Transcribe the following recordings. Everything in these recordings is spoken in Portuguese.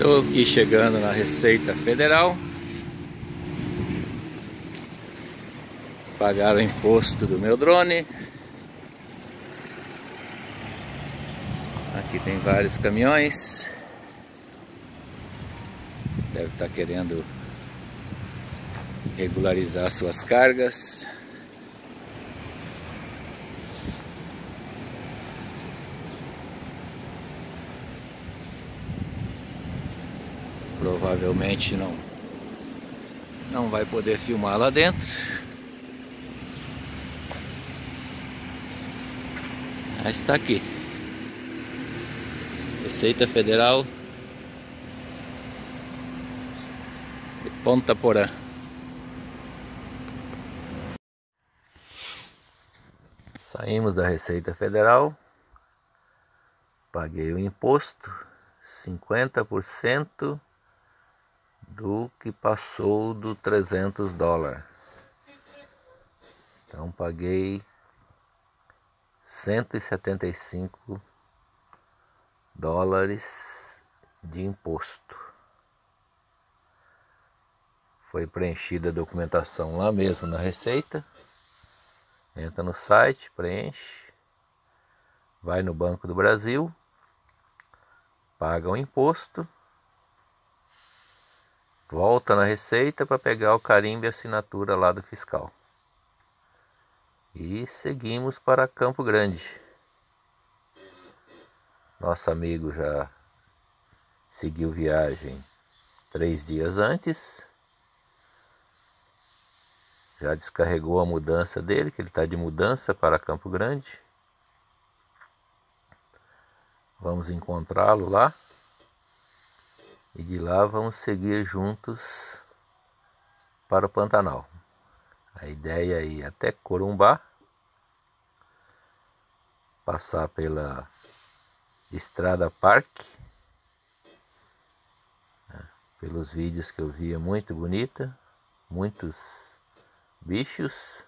Estou aqui chegando na Receita Federal. Pagar o imposto do meu drone. Aqui tem vários caminhões. Deve estar querendo regularizar suas cargas. Provavelmente não não vai poder filmar lá dentro. Mas está aqui. Receita Federal de Ponta Porã. Saímos da Receita Federal, paguei o imposto, 50% do que passou do 300 dólares. Então paguei 175 dólares de imposto. Foi preenchida a documentação lá mesmo na Receita. Entra no site, preenche, vai no Banco do Brasil, paga o imposto, volta na Receita para pegar o carimbo e assinatura lá do fiscal. E seguimos para Campo Grande. Nosso amigo já seguiu viagem três dias antes. Já descarregou a mudança dele, que ele está de mudança para Campo Grande. Vamos encontrá-lo lá. E de lá vamos seguir juntos para o Pantanal. A ideia é ir até Corumbá, passar pela Estrada Parque. Né? Pelos vídeos que eu via, muito bonita, muitos bichos.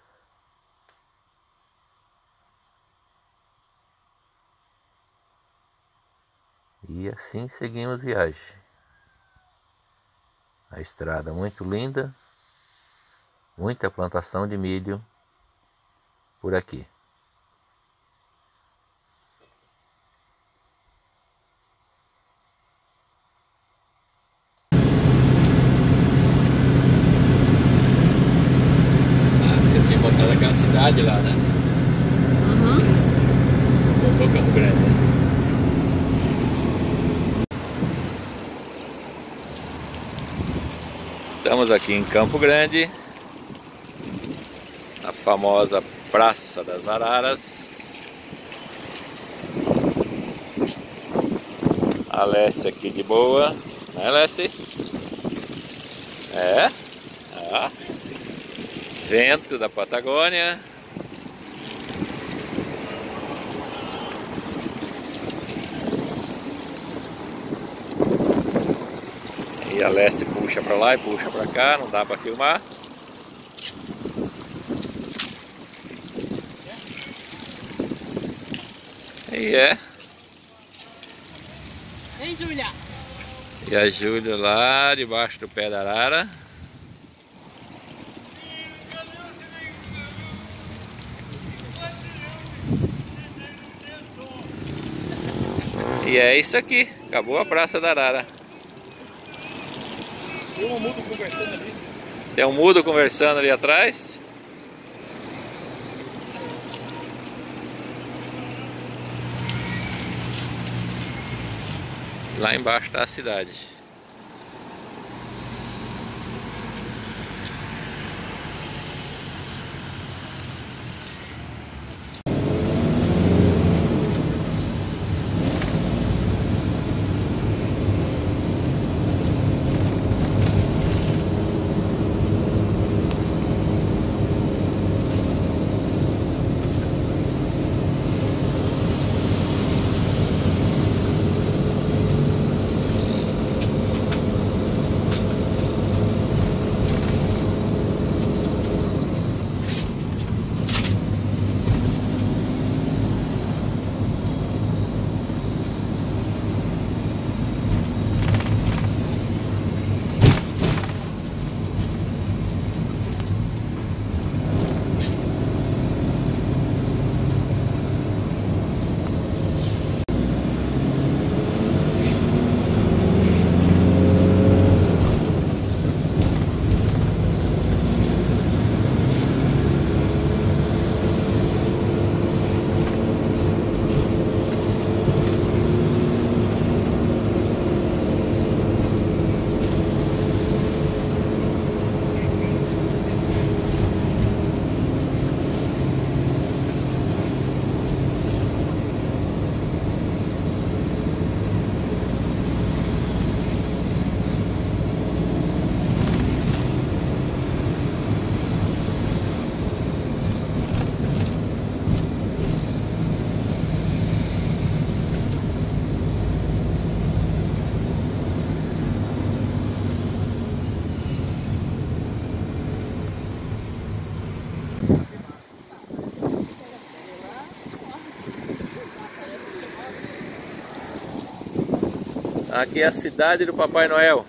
E assim seguimos viagem. A estrada muito linda, muita plantação de milho por aqui. cidade lá, né? Uhum. Voltou Campo Grande, né? Estamos aqui em Campo Grande, na famosa Praça das Araras. A aqui de boa, né Alessia? É? Ah vento da Patagônia. E a leste puxa para lá e puxa para cá, não dá para filmar. E é. Ei, Júlia. E a Júlia lá debaixo do pé da arara. E é isso aqui, acabou a Praça da Arara. Tem um mudo conversando ali. Tem um mudo conversando ali atrás. Lá embaixo está a cidade. Aqui é a cidade do Papai Noel.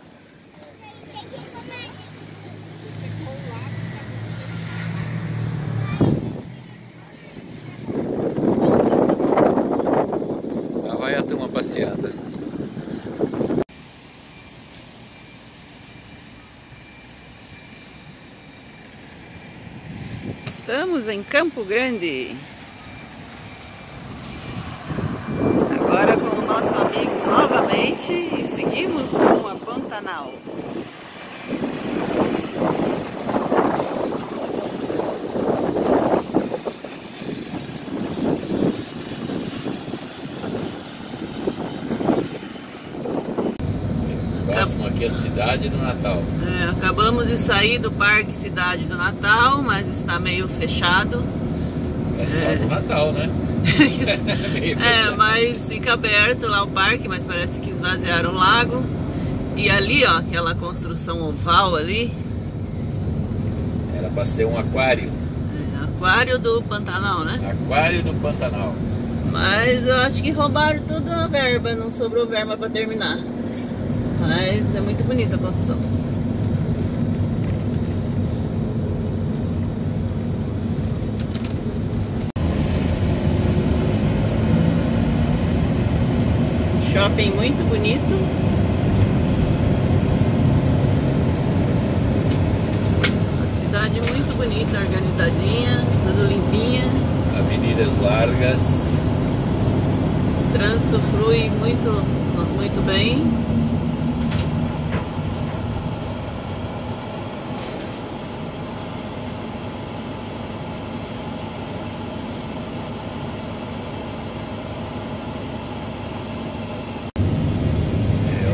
Lá vai a turma passeando. Estamos em Campo Grande. Agora com o nosso novamente e seguimos rumo a Pantanal. Próximo aqui é a cidade do Natal. É, acabamos de sair do Parque Cidade do Natal, mas está meio fechado. É só É. do Natal, né? É, mas fica aberto lá o parque, mas parece que esvaziaram o lago. E ali, ó, aquela construção oval ali, Era pra ser um aquário. é, aquário do Pantanal, né? Aquário do Pantanal. Mas eu acho que roubaram toda a verba, não sobrou verba para terminar. Mas é muito bonita a construção. Shopping muito bonito. Uma cidade muito bonita, organizadinha, tudo limpinha. Avenidas largas. O trânsito flui muito, muito bem.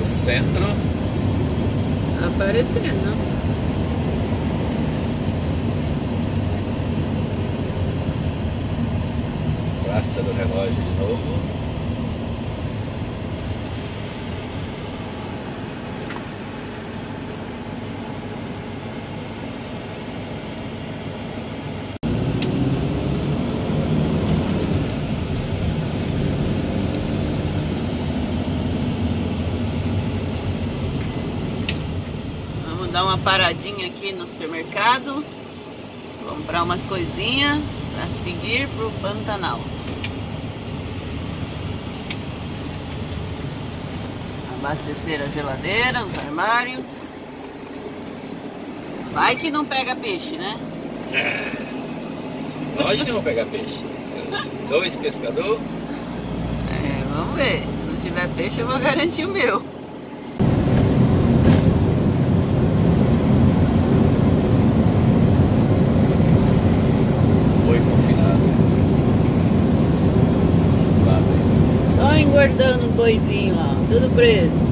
É o centro. Aparecendo. Praça do Relógio de novo. Vamos dar uma paradinha aqui no supermercado. Comprar umas coisinhas para seguir pro Pantanal. Abastecer a geladeira, os armários. Vai que não pega peixe, né? Lógico que não pegar peixe. Dois pescador. É, vamos ver. Se não tiver peixe, eu vou garantir o meu. Boizinhos lá, tudo preso.